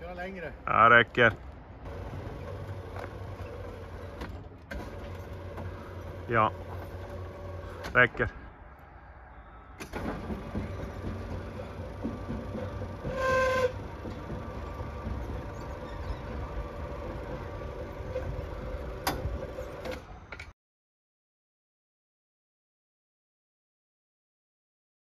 Köra längre. Ja, räcker. Ja. Räcker.